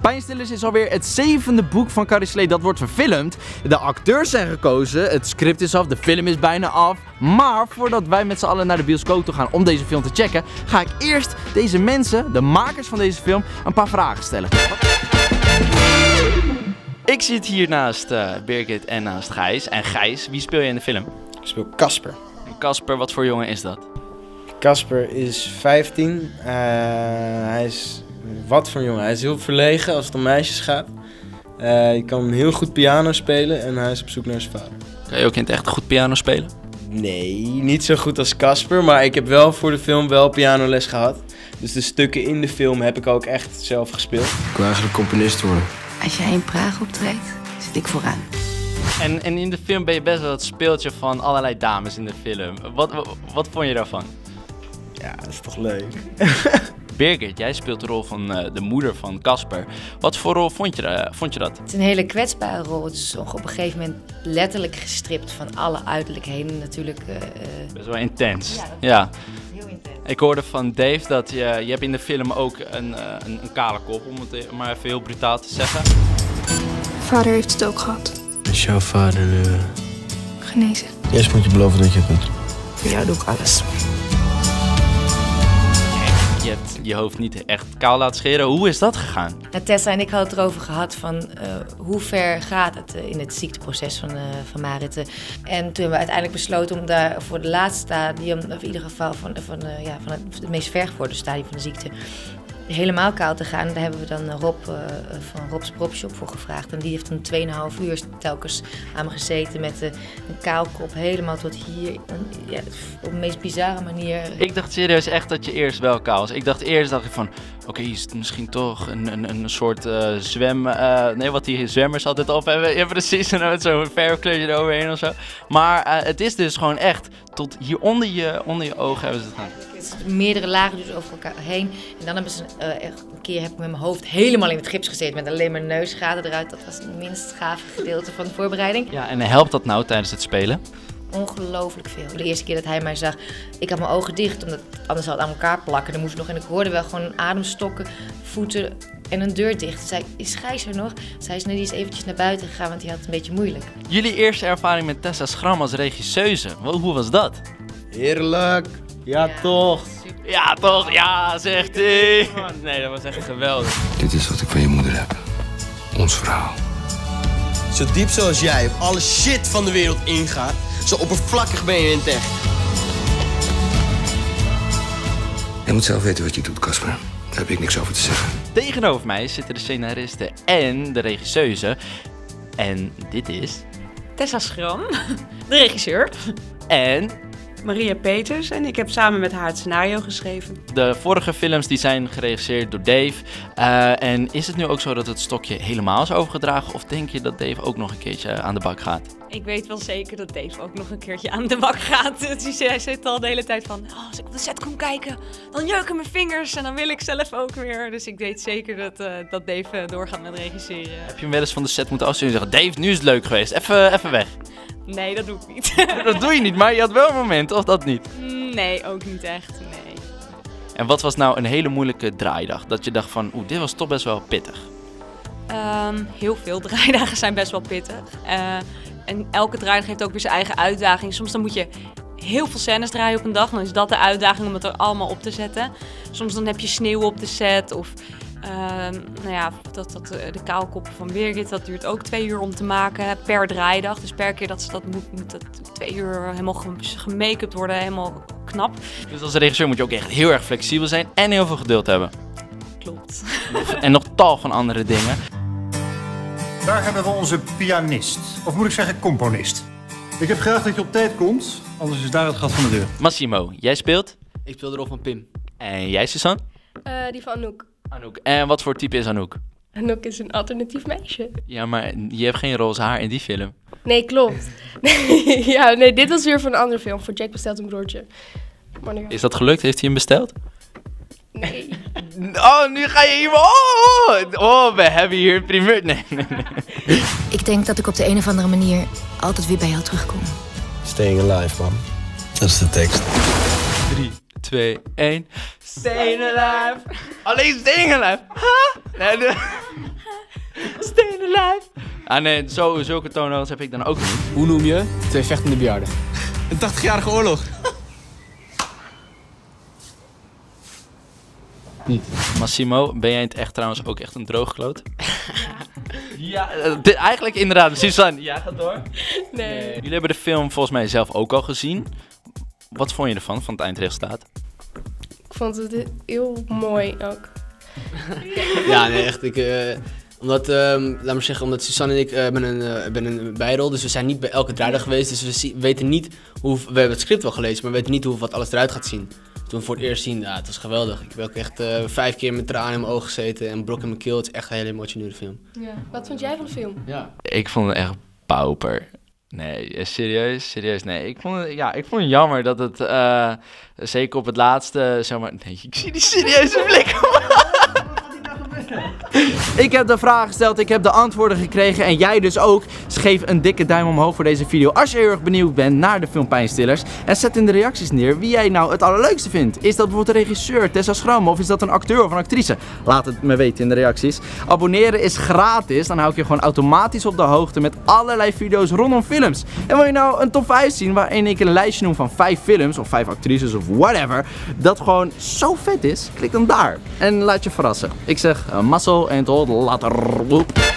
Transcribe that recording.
Pijnstillers is alweer het zevende boek van Carrie Slee dat wordt verfilmd. De acteurs zijn gekozen, het script is af, de film is bijna af. Maar voordat wij met z'n allen naar de bioscoop toe gaan om deze film te checken, ga ik eerst deze mensen, de makers van deze film, een paar vragen stellen. Ik zit hier naast uh, Birgit en naast Gijs. En Gijs, wie speel je in de film? Ik speel Casper. Casper, wat voor jongen is dat? Casper is 15. Uh, hij is wat voor jongen. Hij is heel verlegen als het om meisjes gaat. Uh, hij kan heel goed piano spelen en hij is op zoek naar zijn vader. Kan je ook in het echt goed piano spelen? Nee, niet zo goed als Casper, maar ik heb wel voor de film wel pianoles gehad. Dus de stukken in de film heb ik ook echt zelf gespeeld. Ik wil eigenlijk componist worden. Als jij in Praag optreedt, zit ik vooraan. En, en in de film ben je best wel het speeltje van allerlei dames in de film. Wat, wat, wat vond je daarvan? Ja, dat is toch leuk. Birgit, jij speelt de rol van uh, de moeder van Casper. Wat voor rol vond je, uh, vond je dat? Het is een hele kwetsbare rol. Het is op een gegeven moment letterlijk gestript van alle uiterlijkheden natuurlijk. Uh, Best wel intens. Ja. ja. Heel intens. Ik hoorde van Dave dat je, je hebt in de film ook een, een, een kale kop, om het maar even heel brutaal te zeggen. Vader heeft het ook gehad. Is jouw vader nu... Genezen. Eerst moet je beloven dat je het doet. Voor jou doe ik alles je hebt je hoofd niet echt kaal laten scheren. Hoe is dat gegaan? Tessa en ik hadden het erover gehad van uh, hoe ver gaat het uh, in het ziekteproces van, uh, van Marit. En toen hebben we uiteindelijk besloten om daar voor de laatste stadium, of in ieder geval van, van, ja, van het, het meest vergevorderde stadium van de ziekte, helemaal kaal te gaan. Daar hebben we dan Rob uh, van Rob's Propshop voor gevraagd. En die heeft dan 2,5 uur telkens aan me gezeten met een kaalkop helemaal tot hier. ja, op de meest bizarre manier. Ik dacht serieus echt dat je eerst wel kaal was. Ik dacht eerst dacht ik van, okay, is het misschien toch een, een, een soort uh, zwem... Uh, nee, wat die zwemmers altijd op hebben. Ja, precies, en met zo'n verfkleurje eroverheen of zo. Maar het is dus gewoon echt tot hier onder je, onder je ogen hebben ze het gedaan. Het is meerdere lagen dus over elkaar heen. En dan hebben ze uh, een keer heb ik met mijn hoofd helemaal in het gips gezeten met alleen mijn neusgaten eruit. Dat was het minst gave gedeelte van de voorbereiding. Ja, en helpt dat nou tijdens het spelen? Ongelooflijk veel. De eerste keer dat hij mij zag, ik had mijn ogen dicht, omdat anders zou het aan elkaar plakken. Dan moest ik nog en ik hoorde wel gewoon ademstokken, voeten en een deur dicht. Zei is Gijs er nog? Zij is net eens eventjes naar buiten gegaan, want hij had het een beetje moeilijk. Jullie eerste ervaring met Tessa Schram als regisseuse, hoe was dat? Heerlijk. Ja, ja, toch. Ja, toch. Ja, zegt hij. Nee, dat was echt geweldig. Dit is wat ik van je moeder heb. Ons verhaal. Zo diep zoals jij op alle shit van de wereld ingaat, zo oppervlakkig ben je in tech. Je moet zelf weten wat je doet, Casper. Daar heb ik niks over te zeggen. Tegenover mij zitten de scenariste en de regisseuse. En dit is... Tessa Schram, de regisseur. En Maria Peters en ik heb samen met haar het scenario geschreven. De vorige films die zijn geregisseerd door Dave. Uh, en is het nu ook zo dat het stokje helemaal is overgedragen? Of denk je dat Dave ook nog een keertje aan de bak gaat? Ik weet wel zeker dat Dave ook nog een keertje aan de bak gaat. Hij zit al de hele tijd van, oh, als ik op de set kom kijken, dan jeuken mijn vingers en dan wil ik zelf ook weer. Dus ik weet zeker dat, uh, dat Dave doorgaat met regisseren. Heb je hem wel eens van de set moeten afsturen en zeggen, Dave, nu is het leuk geweest, even, even weg. Nee, dat doe ik niet. dat doe je niet, maar je had wel een moment, of dat niet? Nee, ook niet echt, nee. En wat was nou een hele moeilijke draaidag? Dat je dacht van, oeh, dit was toch best wel pittig. Um, heel veel draaidagen zijn best wel pittig. Uh, en elke draaidag heeft ook weer zijn eigen uitdaging. Soms dan moet je heel veel scènes draaien op een dag. Dan is dat de uitdaging om het er allemaal op te zetten. Soms dan heb je sneeuw op de set of nou ja, dat, dat, eh, de kaalkoppen van Birgit, dat duurt ook twee uur om te maken per draaidag. Dus per keer dat ze dat moet, moet dat twee uur helemaal gemake-up worden, helemaal knap. Dus als regisseur moet je ook echt heel erg flexibel zijn en heel veel geduld hebben. Klopt. en nog tal van andere dingen. Daar hebben we onze pianist, of moet ik zeggen componist. Ik heb graag dat je op tijd komt, anders is daar het gat van de deur. Massimo, jij speelt? Ik speel de rol van Pim. En jij, Suzanne? Uh, die van Anouk. Anouk. En wat voor type is Anouk? Anouk is een alternatief meisje. Ja, maar je hebt geen roze haar in die film. Nee, klopt. ja, nee, dit was weer voor een andere film, voor Jack bestelt een broertje. Is dat gelukt? Heeft hij hem besteld? Nee. Oh, nu ga je hier... Oh, oh, we hebben hier een primeur. Nee, nee, nee. Ik denk dat ik op de een of andere manier altijd weer bij jou terugkom. Staying alive, man. Dat is de tekst. 3, 2, 1. Staying alive. Alleen staying alive. Huh? Nee, nee. Staying alive. Ah nee, zo, zulke toonhoogtes heb ik dan ook niet. Hoe noem je twee vechtende bejaarden? Een 80-jarige oorlog. Niet. Massimo, ben jij in het echt trouwens ook echt een droogkloot? ja, eh, dit- eigenlijk inderdaad. Suzanne, ja, gaat door. Nee. Jullie hebben de film volgens mij zelf ook al gezien. Wat vond je ervan, van het eindresultaat? Ik vond het heel mooi ook. Ja, nee, echt. Ik, eh, omdat, ehm, laat maar zeggen, omdat Suzanne en ik eh, ben een, eh, ben een bijrol, dus we zijn niet bij elke draaidag geweest. Dus we zie- weten niet hoe, we hebben het script wel gelezen, maar we weten niet hoe wat alles eruit gaat zien. Toen we voor het eerst zien, ja, het was geweldig. Ik heb ook echt eh, vijf keer met tranen in mijn ogen gezeten en brok in mijn keel. Het is echt een hele emotionele film. Ja. Wat vond jij van de film? Ja. Ik vond het echt pauper. Nee, eh, serieus? Serieus? Nee, ik vond het, ja, ik vond het jammer dat het, eh, zeker op het laatste, zeg maar... Nee, ik zie die serieuze blik. Ik heb de vraag gesteld, ik heb de antwoorden gekregen en jij dus ook. Dus geef een dikke duim omhoog voor deze video als je heel erg benieuwd bent naar de film Pijnstillers. En zet in de reacties neer wie jij nou het allerleukste vindt. Is dat bijvoorbeeld de regisseur Tessa Schram of is dat een acteur of een actrice? Laat het me weten in de reacties. Abonneren is gratis, dan hou ik je gewoon automatisch op de hoogte met allerlei video's rondom films. En wil je nou een top 5 zien waarin ik een lijstje noem van 5 films of 5 actrices of whatever, dat gewoon zo vet is, klik dan daar. En laat je verrassen. Ik zeg uh, en tot later.